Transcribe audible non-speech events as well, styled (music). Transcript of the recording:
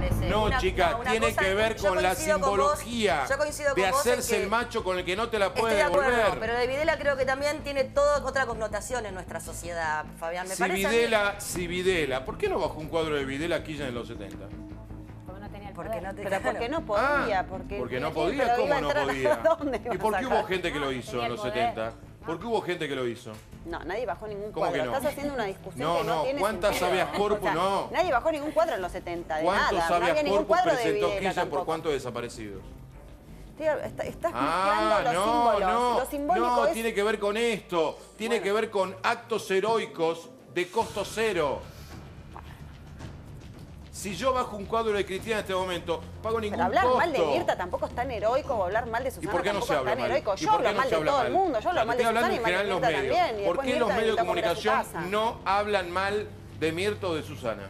parece. No, Una- chica, no, una tiene cosa- que ver con la coincido con vos, simbología yo coincido de con hacerse que- el macho con el que no te la Estoy puede de acuerdo, devolver. pero de Videla creo que también tiene toda otra connotación en nuestra sociedad, Fabián. Me si parece Videla, si Videla, ¿por qué no bajó un cuadro de Videla aquí ya en los 70? Porque no te- Pero claro. porque no podía, Ah, porque... porque no Sí, podía, ¿cómo no podía? (laughs) ¿Dónde iba ¿Y por qué hubo gente que lo No, hizo en los poder. 70? ¿Por qué hubo gente que lo hizo? No, nadie bajó ningún ¿Cómo cuadro. que no? Estás haciendo una discusión No, que no, no, tiene ¿cuántas habeas (laughs) corpus? O sea, No. Nadie bajó ningún cuadro en los 70, de ¿Cuántos nada. Ningún corpus presentó Kirchner por cuántos desaparecidos? Tío, está- estás Ah, mezclando los no, símbolos. no, lo simbólico no, es... tiene que ver con esto, tiene que ver con actos heroicos de costo cero. Si yo bajo un cuadro de Cristina en este momento, pago ningún Pero hablar costo. mal de Mirta tampoco es tan heroico o hablar mal de ¿Y Susana por qué no se es habla tan mal? heroico. ¿Y Yo hablo no mal de todo mal? el mundo, yo hablo mal de Susana y mal de Mirta medios. también. y ¿Por qué los medios de comunicación no hablan mal de Mirta o de Susana?